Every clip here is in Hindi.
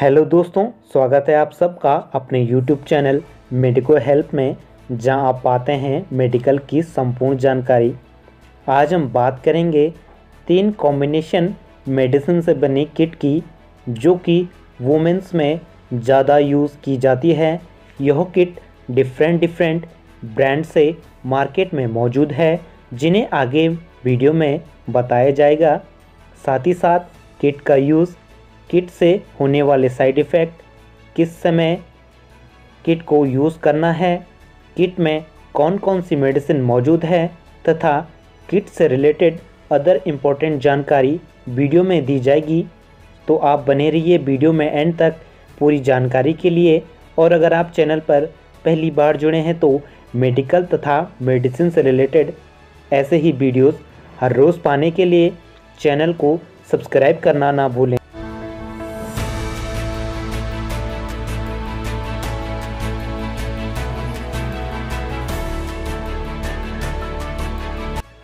हेलो दोस्तों, स्वागत है आप सबका अपने यूट्यूब चैनल मेडिको हेल्प में, जहाँ आप पाते हैं मेडिकल की संपूर्ण जानकारी। आज हम बात करेंगे तीन कॉम्बिनेशन मेडिसिन से बनी किट की, जो कि वुमेंस में ज़्यादा यूज़ की जाती है। यह किट डिफरेंट डिफरेंट ब्रांड से मार्केट में मौजूद है, जिन्हें आगे वीडियो में बताया जाएगा। साथ ही साथ किट का यूज़ किट से होने वाले साइड इफ़ेक्ट, किस समय किट को यूज़ करना है, किट में कौन कौन सी मेडिसिन मौजूद है, तथा किट से रिलेटेड अदर इम्पोर्टेंट जानकारी वीडियो में दी जाएगी। तो आप बने रहिए वीडियो में एंड तक पूरी जानकारी के लिए। और अगर आप चैनल पर पहली बार जुड़े हैं तो मेडिकल तथा मेडिसिन से रिलेटेड ऐसे ही वीडियोस हर रोज़ पाने के लिए चैनल को सब्सक्राइब करना ना भूलें।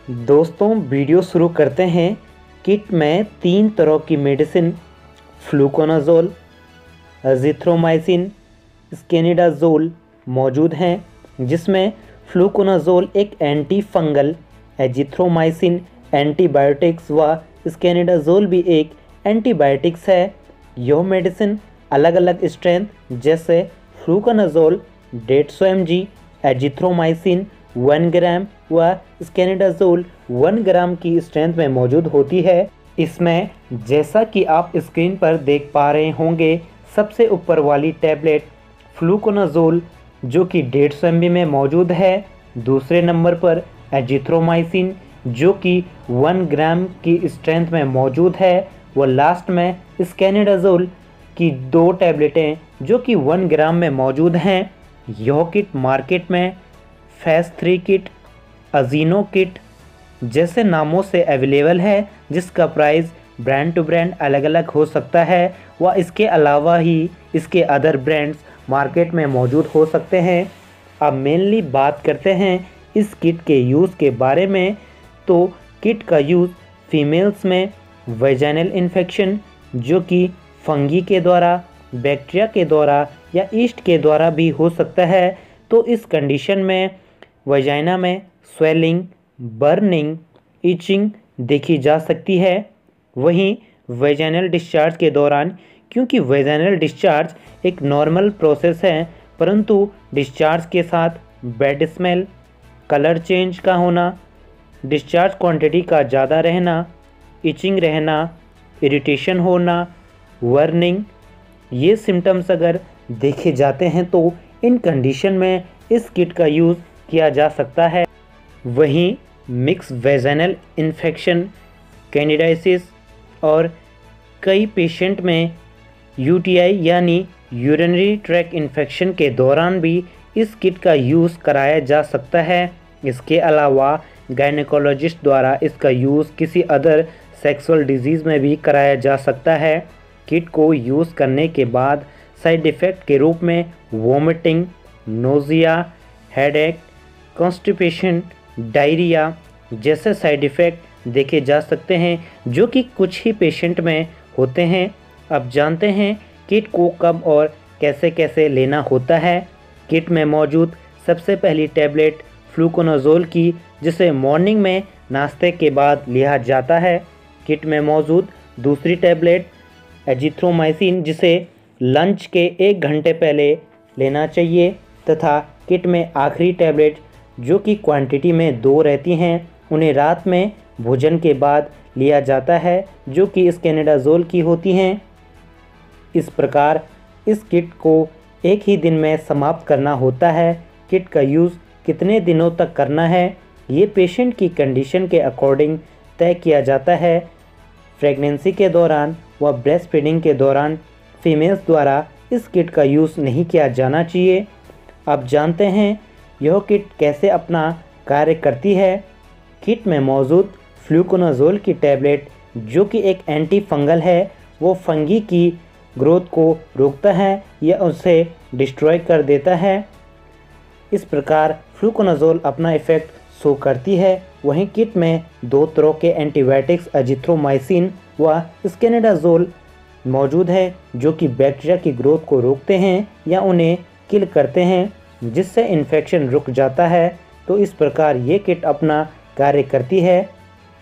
दोस्तों, वीडियो शुरू करते हैं। किट में तीन तरह की मेडिसिन, फ्लूकोनाजोल जिथ्रोमाइसिन स्केनिडाजोल मौजूद हैं, जिसमें फ्लूकोनाजोल एक एंटी फंगल एजिथ्रोमाइसिन एंटीबायोटिक्स व स्केनिडाजोल भी एक एंटीबायोटिक्स है। यह मेडिसिन अलग अलग स्ट्रेंथ, जैसे फ्लूकोनाजोल डेढ़ सौ M G azithromycin one gram व स्केनिडाजोल वन ग्राम की स्ट्रेंथ में मौजूद होती है। इसमें जैसा कि आप स्क्रीन पर देख पा रहे होंगे, सबसे ऊपर वाली टैबलेट फ्लूकोनाजोल जो कि डेढ़ सौ एम में मौजूद है। दूसरे नंबर पर एजिथ्रोमाइसिन जो कि वन ग्राम की स्ट्रेंथ में मौजूद है। व लास्ट में स्कैनिडाजोल की दो टैबलेटें जो कि वन ग्राम में मौजूद हैं। यह किट मार्केट में फैस थ्री किट अजीनो किट जैसे नामों से अवेलेबल है, जिसका प्राइस ब्रांड टू ब्रांड अलग अलग हो सकता है व इसके अलावा ही इसके अदर ब्रांड्स मार्केट में मौजूद हो सकते हैं। अब मेनली बात करते हैं इस किट के यूज़ के बारे में। तो किट का यूज़ फीमेल्स में वेजाइनल इन्फेक्शन जो कि फंगी के द्वारा बैक्टीरिया के द्वारा या ईस्ट के द्वारा भी हो सकता है। तो इस कंडीशन में वजाइना में स्वेलिंग बर्निंग इचिंग देखी जा सकती है। वहीं वेजाइनल डिस्चार्ज के दौरान, क्योंकि वेजाइनल डिस्चार्ज एक नॉर्मल प्रोसेस है, परंतु डिस्चार्ज के साथ बैड स्मेल कलर चेंज का होना डिस्चार्ज क्वांटिटी का ज़्यादा रहना इचिंग रहना इरिटेशन होना वर्निंग ये सिम्टम्स अगर देखे जाते हैं तो इन कंडीशन में इस किट का यूज़ किया जा सकता है। वहीं मिक्स वेजनल इन्फेक्शन कैंडिडाइसिस और कई पेशेंट में यूटीआई यानी यूरिनरी ट्रैक इन्फेक्शन के दौरान भी इस किट का यूज़ कराया जा सकता है। इसके अलावा गायनेकोलॉजिस्ट द्वारा इसका यूज़ किसी अदर सेक्सुअल डिज़ीज़ में भी कराया जा सकता है। किट को यूज़ करने के बाद साइड इफ़ेक्ट के रूप में vomiting nausea headache constipation diarrhoea जैसे साइड इफ़ेक्ट देखे जा सकते हैं, जो कि कुछ ही पेशेंट में होते हैं। अब जानते हैं किट को कब और कैसे कैसे लेना होता है। किट में मौजूद सबसे पहली टैबलेट फ्लूकोनाजोल की, जिसे मॉर्निंग में नाश्ते के बाद लिया जाता है। किट में मौजूद दूसरी टैबलेट एजिथ्रोमाइसिन, जिसे लंच के एक घंटे पहले लेना चाहिए, तथा किट में आखिरी टैबलेट जो कि क्वांटिटी में दो रहती हैं, उन्हें रात में भोजन के बाद लिया जाता है, जो कि इस कैनेडाजोल की होती हैं। इस प्रकार इस किट को एक ही दिन में समाप्त करना होता है। किट का यूज़ कितने दिनों तक करना है, ये पेशेंट की कंडीशन के अकॉर्डिंग तय किया जाता है। प्रेगनेंसी के दौरान व ब्रेस्ट फीडिंग के दौरान फीमेल्स द्वारा इस किट का यूज़ नहीं किया जाना चाहिए। आप जानते हैं यह किट कैसे अपना कार्य करती है? किट में मौजूद फ्लूकोनाजोल की टैबलेट जो कि एक एंटी फंगल है, वो फंगी की ग्रोथ को रोकता है या उसे डिस्ट्रॉय कर देता है। इस प्रकार फ्लूकोनाजोल अपना इफ़ेक्ट शो करती है। वहीं किट में दो तरह के एंटीबायोटिक्स अजिथ्रोमाइसिन व स्केनेडाजोल मौजूद है, जो कि बैक्टीरिया की ग्रोथ को रोकते हैं या उन्हें किल करते हैं। जिससे इन्फेक्शन रुक जाता है तो इस प्रकार ये किट अपना कार्य करती है।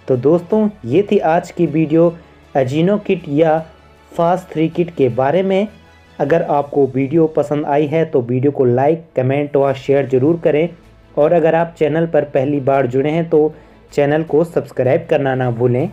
तो दोस्तों, ये थी आज की वीडियो अजीनो किट या फास्ट थ्री किट के बारे में। अगर आपको वीडियो पसंद आई है तो वीडियो को लाइक कमेंट व शेयर ज़रूर करें। और अगर आप चैनल पर पहली बार जुड़े हैं तो चैनल को सब्सक्राइब करना ना भूलें।